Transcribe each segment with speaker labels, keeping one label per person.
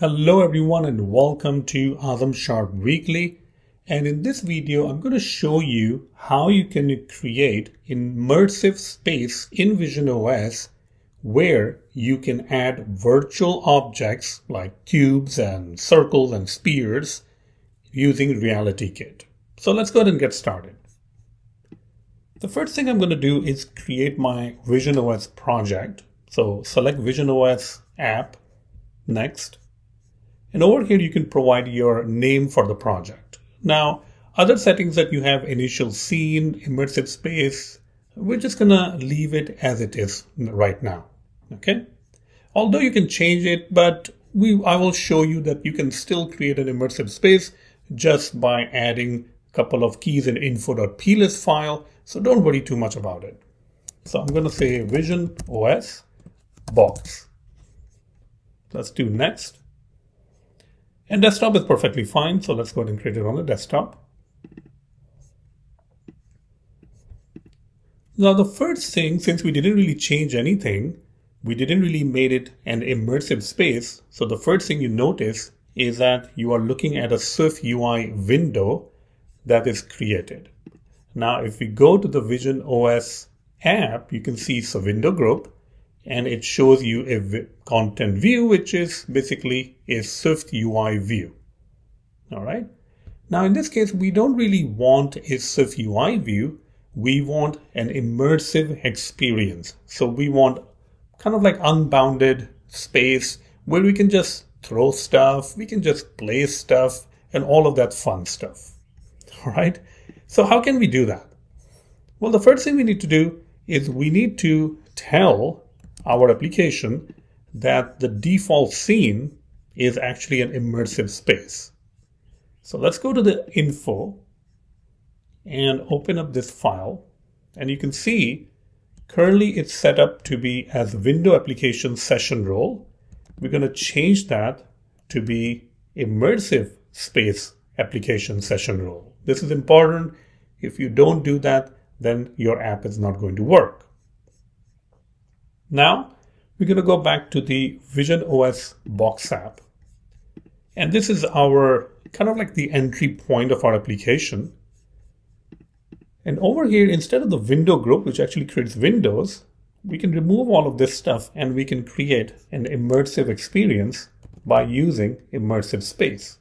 Speaker 1: Hello everyone and welcome to Azam Sharp Weekly. And in this video, I'm going to show you how you can create immersive space in Vision OS where you can add virtual objects like cubes and circles and spheres using Reality Kit. So let's go ahead and get started. The first thing I'm going to do is create my Vision OS project. So select Vision OS app, next and over here, you can provide your name for the project. Now, other settings that you have initial scene, immersive space, we're just gonna leave it as it is right now. Okay. Although you can change it, but we, I will show you that you can still create an immersive space just by adding a couple of keys in info.plist file. So don't worry too much about it. So I'm to say Vision OS box. Let's do next. And desktop is perfectly fine. So let's go ahead and create it on the desktop. Now, the first thing, since we didn't really change anything, we didn't really made it an immersive space. So the first thing you notice is that you are looking at a Swift UI window that is created. Now, if we go to the Vision OS app, you can see it's a window group and it shows you a content view, which is basically a Swift UI view. All right. Now, in this case, we don't really want a Swift UI view. We want an immersive experience. So we want kind of like unbounded space where we can just throw stuff, we can just play stuff, and all of that fun stuff. All right. So how can we do that? Well, the first thing we need to do is we need to tell our application that the default scene is actually an immersive space. So let's go to the info and open up this file. And you can see currently it's set up to be as window application session role. We're going to change that to be immersive space application session role. This is important. If you don't do that, then your app is not going to work. Now we're going to go back to the Vision OS box app. And this is our kind of like the entry point of our application. And over here, instead of the window group, which actually creates windows, we can remove all of this stuff and we can create an immersive experience by using immersive space.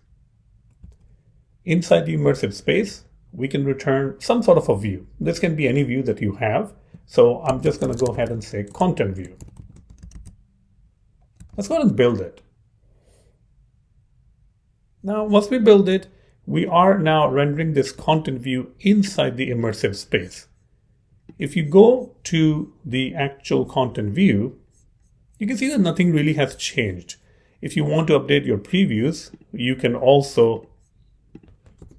Speaker 1: Inside the immersive space, we can return some sort of a view. This can be any view that you have. So I'm just going to go ahead and say content view. Let's go ahead and build it. Now, once we build it, we are now rendering this content view inside the immersive space. If you go to the actual content view, you can see that nothing really has changed. If you want to update your previews, you can also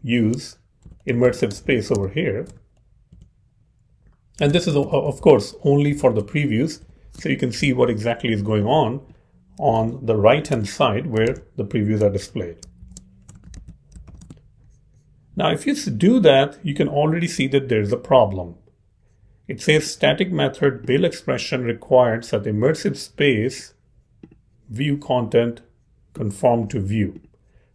Speaker 1: use immersive space over here. And this is, of course, only for the previews. So you can see what exactly is going on on the right hand side where the previews are displayed. Now, if you do that, you can already see that there's a problem. It says static method build expression required that immersive space view content conform to view.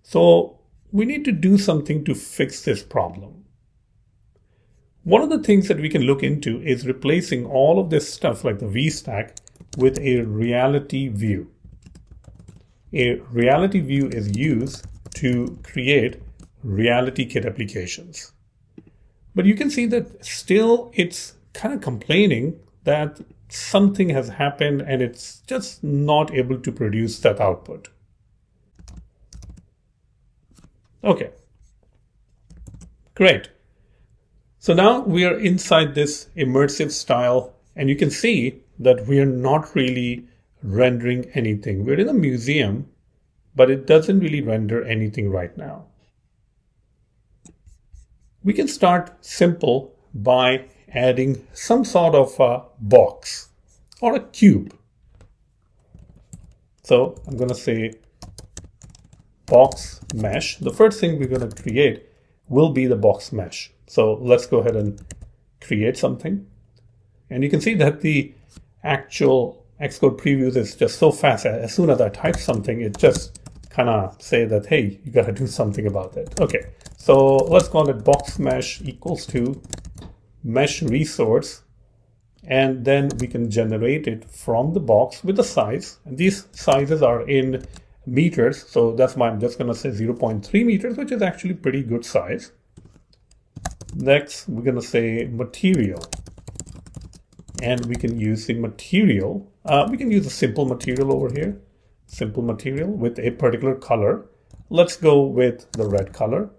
Speaker 1: So we need to do something to fix this problem. One of the things that we can look into is replacing all of this stuff like the VStack with a reality view. A reality view is used to create reality kit applications. But you can see that still it's kind of complaining that something has happened and it's just not able to produce that output. Okay, great. So now we are inside this immersive style and you can see that we are not really rendering anything. We're in a museum, but it doesn't really render anything right now. We can start simple by adding some sort of a box or a cube. So I'm going to say box mesh. The first thing we're going to create will be the box mesh. So let's go ahead and create something. And you can see that the actual Xcode previews is just so fast. As soon as I type something, it just kind of say that, hey, you got to do something about it. Okay, so let's call it box mesh equals to mesh resource. And then we can generate it from the box with the size. And these sizes are in meters. So that's why I'm just going to say 0.3 meters, which is actually pretty good size. Next, we're going to say material. And we can use the material. Uh, we can use a simple material over here. Simple material with a particular color. Let's go with the red color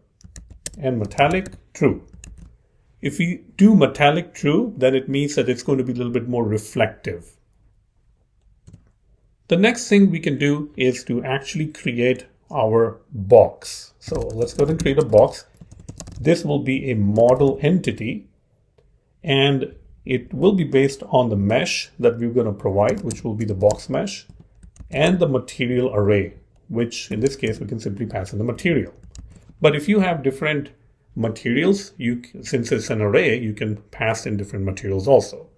Speaker 1: and metallic true. If we do metallic true, then it means that it's going to be a little bit more reflective. The next thing we can do is to actually create our box. So let's go ahead and create a box. This will be a model entity and it will be based on the mesh that we're going to provide, which will be the box mesh and the material array, which in this case we can simply pass in the material. But if you have different materials, you since it's an array, you can pass in different materials also.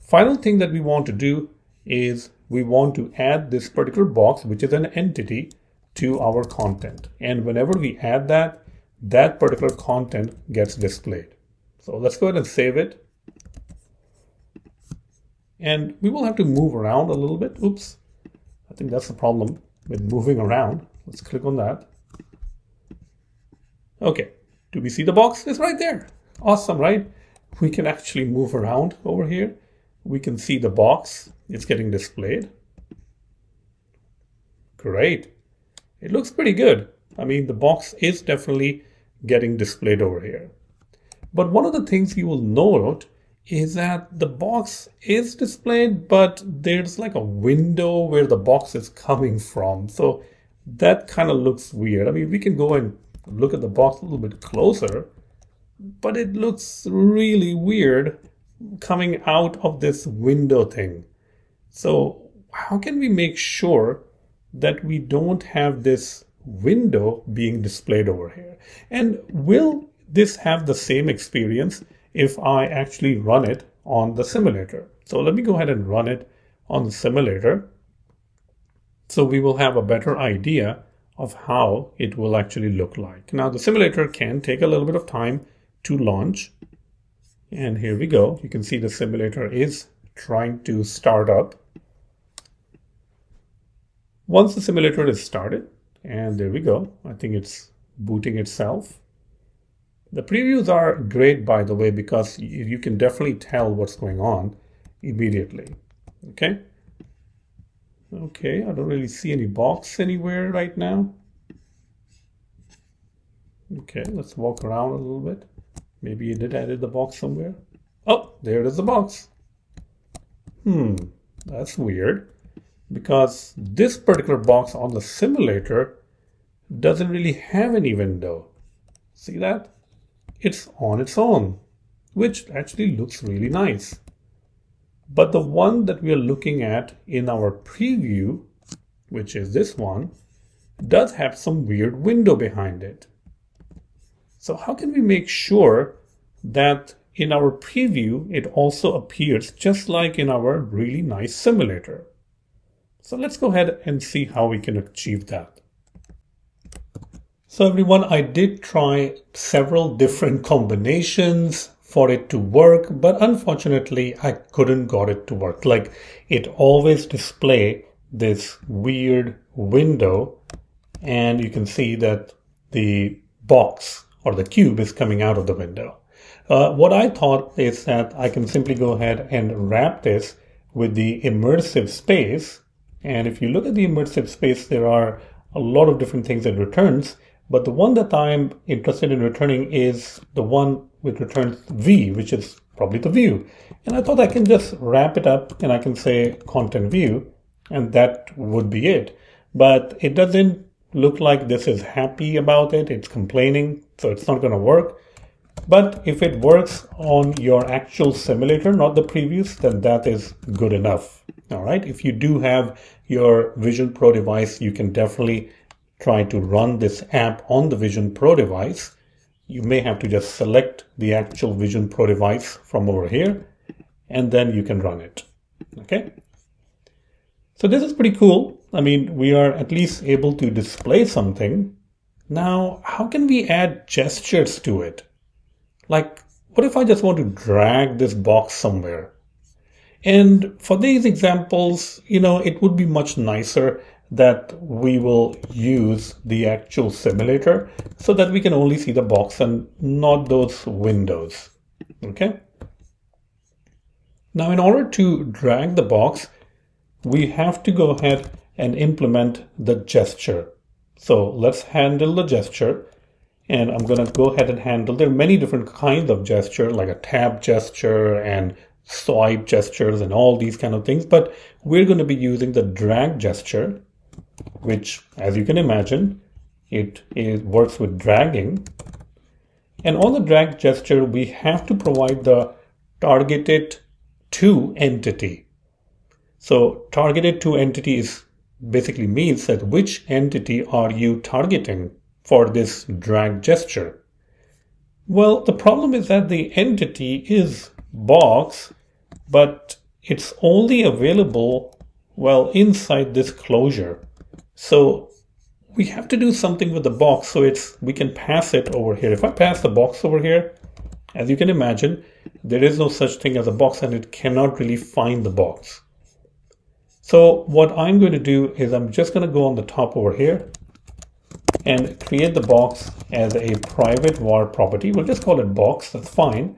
Speaker 1: Final thing that we want to do is we want to add this particular box, which is an entity, to our content. And whenever we add that, that particular content gets displayed. So let's go ahead and save it. And we will have to move around a little bit. Oops. I think that's the problem with moving around. Let's click on that. Okay, do we see the box? It's right there. Awesome, right? We can actually move around over here. We can see the box. It's getting displayed. Great. It looks pretty good. I mean, the box is definitely getting displayed over here. But one of the things you will note is that the box is displayed, but there's like a window where the box is coming from. So that kind of looks weird. I mean, we can go and look at the box a little bit closer, but it looks really weird coming out of this window thing. So how can we make sure that we don't have this window being displayed over here? And will this have the same experience if I actually run it on the simulator? So let me go ahead and run it on the simulator. So we will have a better idea of how it will actually look like. Now the simulator can take a little bit of time to launch. And here we go. You can see the simulator is trying to start up. Once the simulator is started, and there we go. I think it's booting itself. The previews are great, by the way, because you can definitely tell what's going on immediately. Okay. Okay, I don't really see any box anywhere right now. Okay, let's walk around a little bit. Maybe you did added the box somewhere. Oh, there it is the box. Hmm, that's weird. Because this particular box on the simulator doesn't really have any window. See that? It's on its own, which actually looks really nice. But the one that we are looking at in our preview, which is this one, does have some weird window behind it. So how can we make sure that in our preview, it also appears just like in our really nice simulator? So let's go ahead and see how we can achieve that. So everyone, I did try several different combinations for it to work, but unfortunately I couldn't got it to work. Like it always display this weird window and you can see that the box or the cube is coming out of the window. Uh, what I thought is that I can simply go ahead and wrap this with the immersive space. And if you look at the immersive space, there are a lot of different things it returns. But the one that I'm interested in returning is the one which returns v, which is probably the view. And I thought I can just wrap it up and I can say content view, and that would be it. But it doesn't look like this is happy about it. It's complaining, so it's not going to work. But if it works on your actual simulator, not the previews, then that is good enough. All right. If you do have your Vision Pro device, you can definitely try to run this app on the Vision Pro device you may have to just select the actual Vision Pro device from over here, and then you can run it. Okay. So this is pretty cool. I mean, we are at least able to display something. Now, how can we add gestures to it? Like, what if I just want to drag this box somewhere? And for these examples, you know, it would be much nicer that we will use the actual simulator so that we can only see the box and not those windows. Okay. Now, in order to drag the box, we have to go ahead and implement the gesture. So let's handle the gesture and I'm going to go ahead and handle, there are many different kinds of gesture like a tap gesture and swipe gestures and all these kind of things, but we're going to be using the drag gesture, which as you can imagine, it, works with dragging. And on the drag gesture, we have to provide the targeted to entity. So targeted to entity is basically means that which entity are you targeting for this drag gesture? Well, the problem is that the entity is box, but it's only available, well, inside this closure. So we have to do something with the box so it's we can pass it over here. If I pass the box over here, as you can imagine, there is no such thing as a box and it cannot really find the box. So what I'm going to do is I'm just going to go on the top over here and create the box as a private var property. We'll just call it box, that's fine.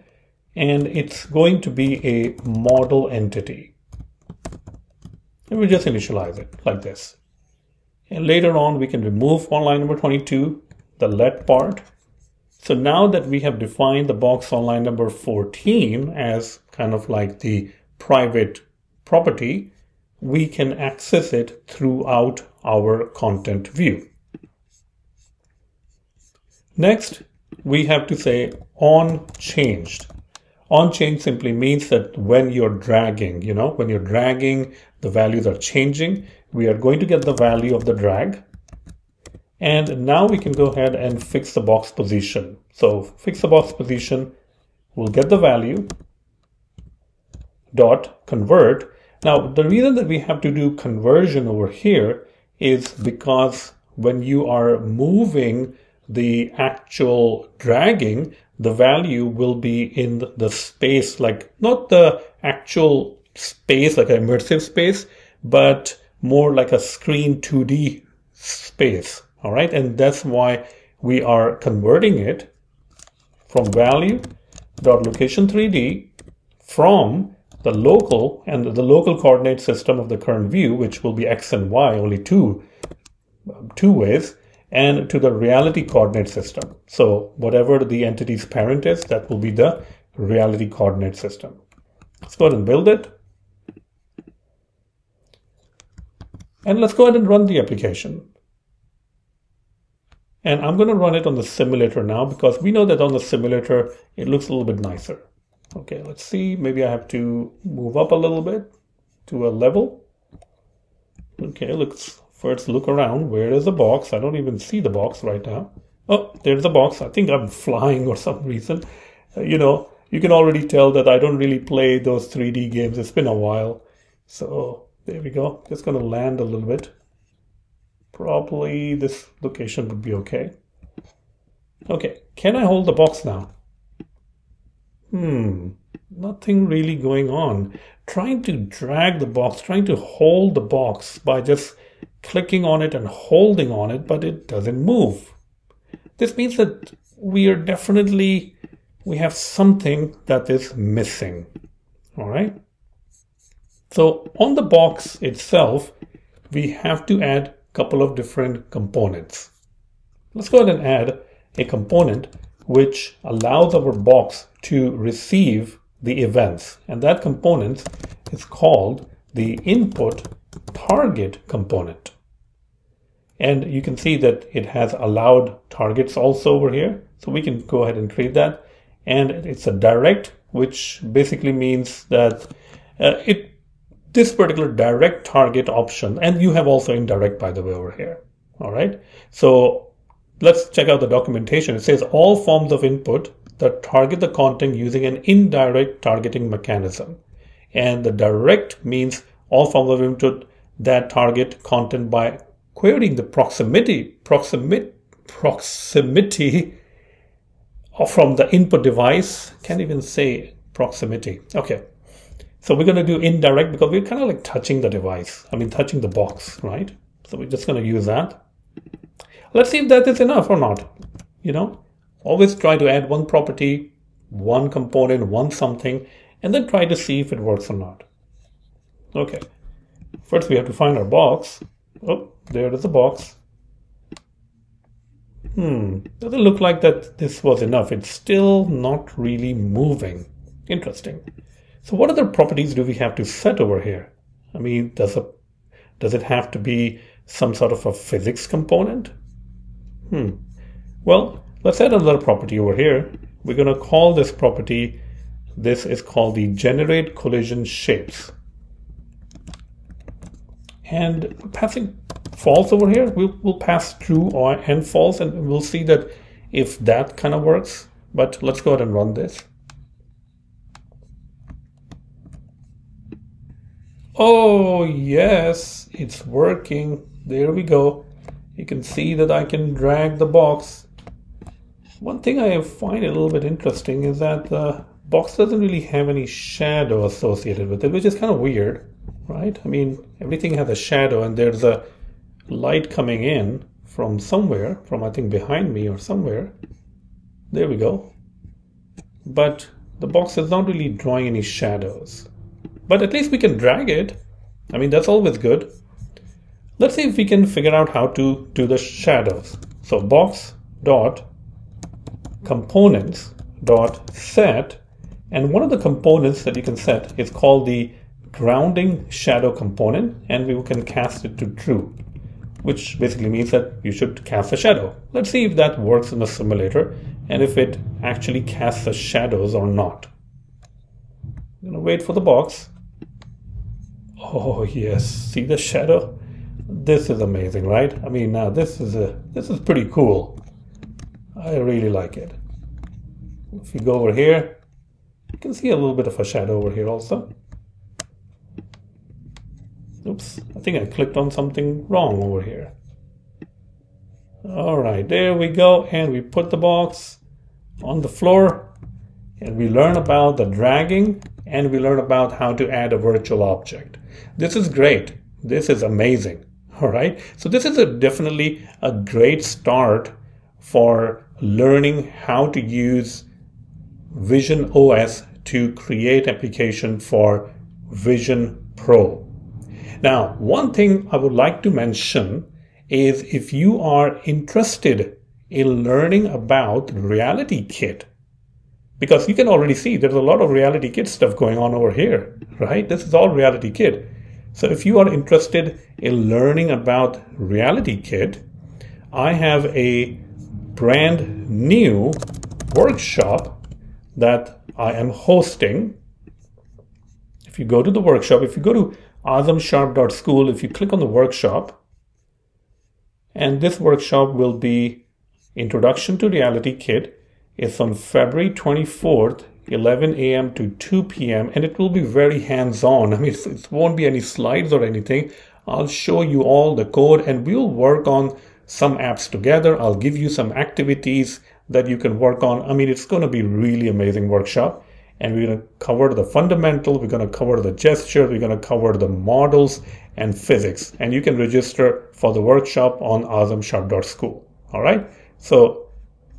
Speaker 1: And it's going to be a model entity. And we'll just initialize it like this. And later on, we can remove on line number 22, the let part. So now that we have defined the box on line number 14 as kind of like the private property, we can access it throughout our content view. Next, we have to say on changed. On change simply means that when you're dragging, you know, when you're dragging, the values are changing. We are going to get the value of the drag. And now we can go ahead and fix the box position. So fix the box position, we'll get the value dot convert now, the reason that we have to do conversion over here is because when you are moving the actual dragging, the value will be in the space, like not the actual space, like an immersive space, but more like a screen 2D space. All right. And that's why we are converting it from value dot location 3D from the local and the local coordinate system of the current view, which will be x and y, only two, two ways, and to the reality coordinate system. So whatever the entity's parent is, that will be the reality coordinate system. Let's go ahead and build it. And let's go ahead and run the application. And I'm going to run it on the simulator now because we know that on the simulator, it looks a little bit nicer. Okay, let's see. Maybe I have to move up a little bit to a level. Okay, let's first look around. Where is the box? I don't even see the box right now. Oh, there's the box. I think I'm flying or some reason. Uh, you know, you can already tell that I don't really play those 3D games. It's been a while. So there we go. Just going to land a little bit. Probably this location would be okay. Okay, can I hold the box now? hmm, nothing really going on. Trying to drag the box, trying to hold the box by just clicking on it and holding on it, but it doesn't move. This means that we are definitely, we have something that is missing. All right. So on the box itself, we have to add a couple of different components. Let's go ahead and add a component which allows our box to receive the events. And that component is called the input target component. And you can see that it has allowed targets also over here. So we can go ahead and create that. And it's a direct, which basically means that uh, it this particular direct target option, and you have also indirect, by the way, over here. All right. So let's check out the documentation. It says all forms of input that target the content using an indirect targeting mechanism. And the direct means all forms of input that target content by querying the proximity, proximity, proximity from the input device. Can't even say proximity. Okay. So we're going to do indirect because we're kind of like touching the device. I mean, touching the box, right? So we're just going to use that. Let's see if that is enough or not. You know, always try to add one property, one component, one something, and then try to see if it works or not. Okay. First, we have to find our box. Oh, there is a box. Hmm, doesn't look like that this was enough. It's still not really moving. Interesting. So what other properties do we have to set over here? I mean, does, a, does it have to be some sort of a physics component? Hmm. Well, let's add another property over here. We're going to call this property, this is called the generate collision shapes. And passing false over here, we'll, we'll pass true or and false, and we'll see that if that kind of works. But let's go ahead and run this. Oh, yes, it's working. There we go. You can see that I can drag the box. One thing I find a little bit interesting is that the box doesn't really have any shadow associated with it, which is kind of weird, right? I mean, everything has a shadow and there's a light coming in from somewhere, from I think behind me or somewhere. There we go. But the box is not really drawing any shadows. But at least we can drag it. I mean, that's always good. Let's see if we can figure out how to do the shadows. So box dot components dot set and one of the components that you can set is called the grounding shadow component and we can cast it to true which basically means that you should cast a shadow. Let's see if that works in the simulator and if it actually casts the shadows or not. I'm gonna wait for the box. Oh yes, see the shadow? This is amazing, right? I mean, now this is a this is pretty cool. I really like it. If you go over here, you can see a little bit of a shadow over here also. Oops, I think I clicked on something wrong over here. All right, there we go. And we put the box on the floor and we learn about the dragging and we learn about how to add a virtual object. This is great. This is amazing. All right. So this is a definitely a great start for learning how to use Vision OS to create application for Vision Pro. Now, one thing I would like to mention is if you are interested in learning about Reality Kit, because you can already see there's a lot of Reality Kit stuff going on over here, right? This is all Reality Kit. So if you are interested in learning about Reality Kit, I have a brand new workshop that I am hosting. If you go to the workshop, if you go to azamsharp.school, if you click on the workshop, and this workshop will be Introduction to Reality Kit. It's on February 24th, 11 a.m. to 2 p.m. and it will be very hands-on. I mean, it won't be any slides or anything. I'll show you all the code and we'll work on some apps together. I'll give you some activities that you can work on. I mean, it's going to be really amazing workshop and we're going to cover the fundamental, we're going to cover the gesture, we're going to cover the models and physics. And you can register for the workshop on azamsharp.school. All right. So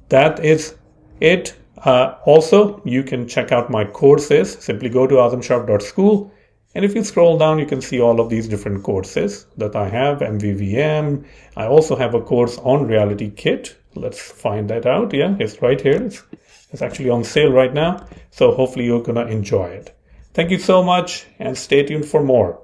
Speaker 1: that is it. Uh, also, you can check out my courses. Simply go to azamsharp.school. And if you scroll down, you can see all of these different courses that I have, MVVM. I also have a course on Reality Kit. Let's find that out. Yeah, it's right here. It's it's actually on sale right now. So hopefully you're going to enjoy it. Thank you so much and stay tuned for more.